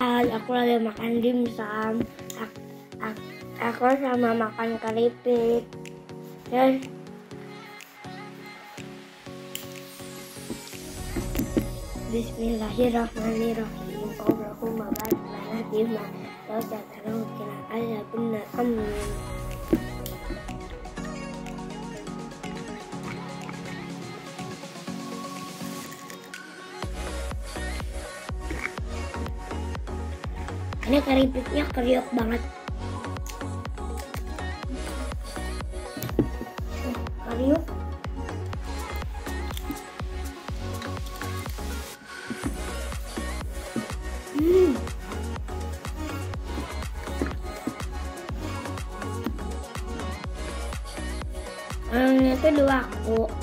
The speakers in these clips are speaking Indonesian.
Aku lagi makan dimsum. Aku, sama makan keripik. Terus Bismillahirrahmanirrahim. Allahumma barik lana bima razaqtana wa qina adzabannar. Amin. Ini keripiknya kriuk banget. Kriuk. Hmm. Orangnya tuh dua aku.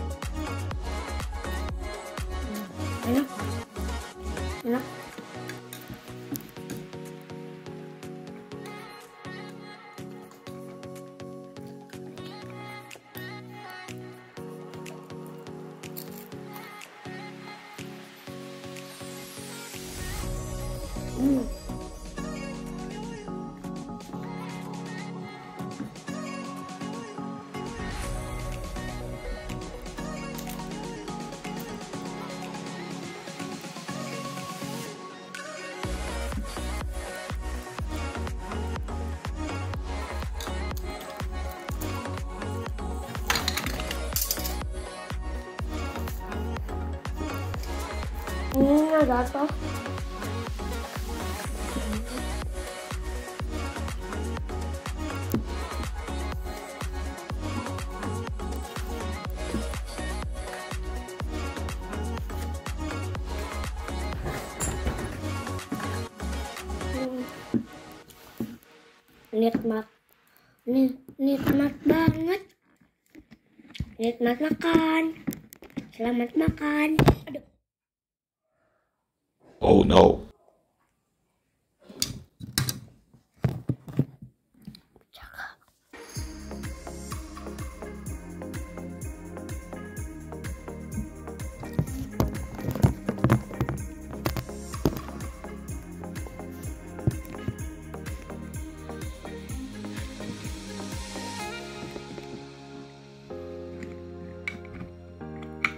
Hmm. Ini jatuh. Nikmat. Nikmat banget. Nikmat makan. Selamat makan. Aduh. Oh no.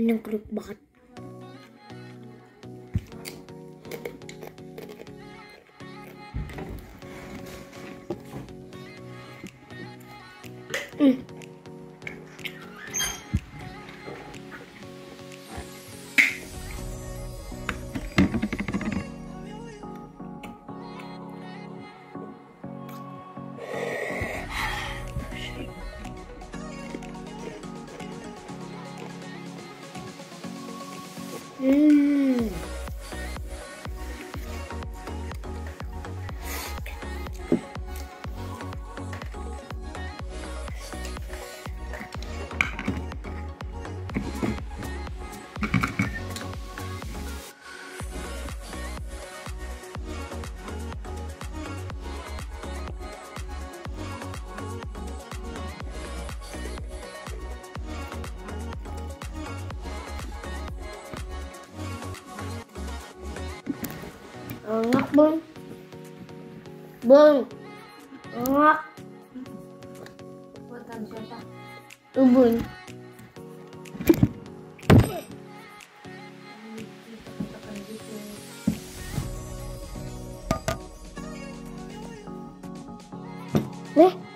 Ini keruk banget. Hmm. Hmm. Ngak belum? Belum. Ngak. Buatan siapa? Ubun. Nih.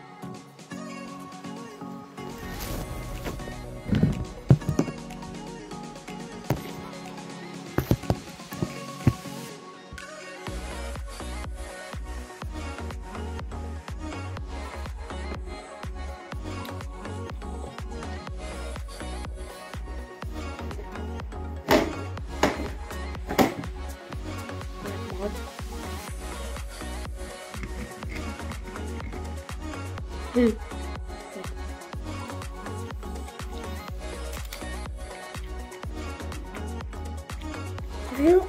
Mm. You.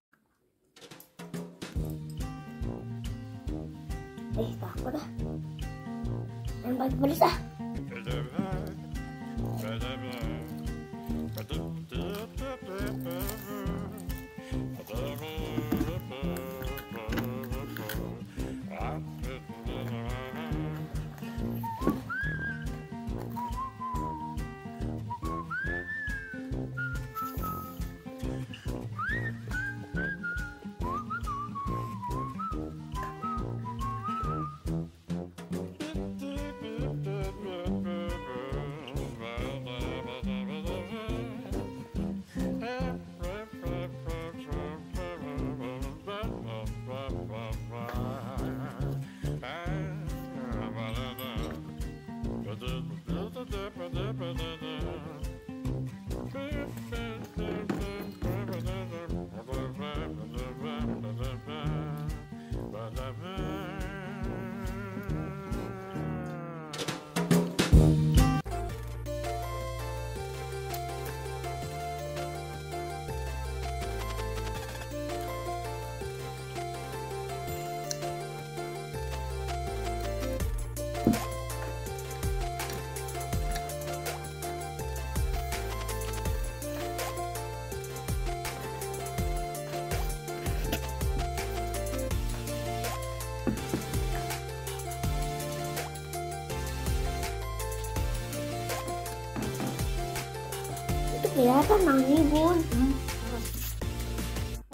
Kelihatan nangis bun Hmm.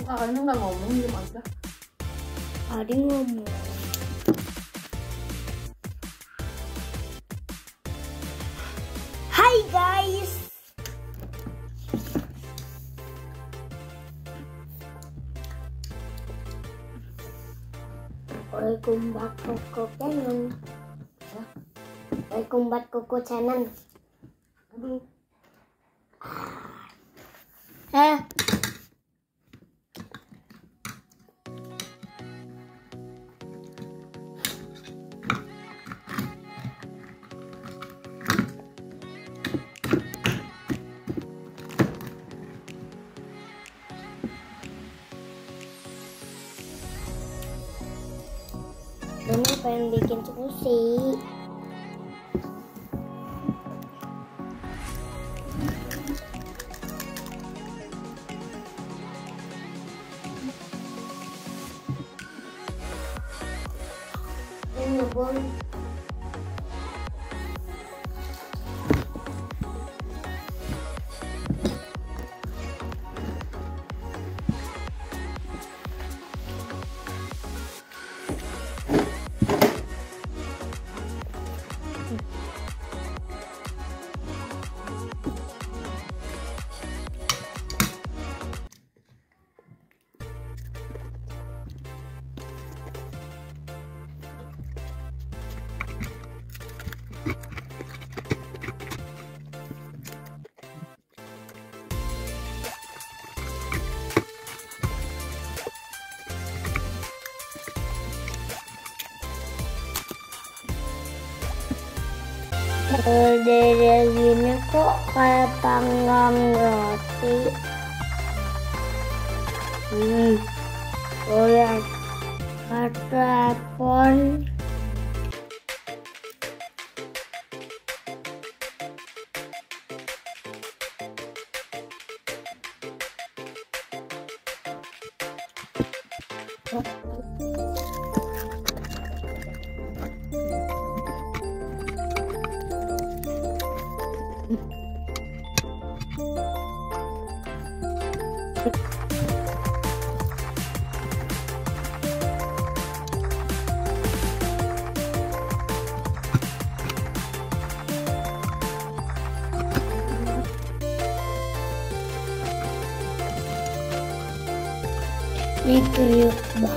Kakaknya nggak ngomong diem aja. Adi ngomong Hai guys Welcome back Koko Channel Welcome back Koko Channel Aduh. Doni pengen bikin sushi Dede gini kok kayak panggang roti. Hmm, lihat telepon. Ini kriuk banget, banget.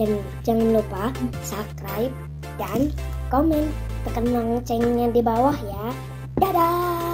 Dan jangan lupa subscribe dan komen tekan loncengnya di bawah ya. Dadah!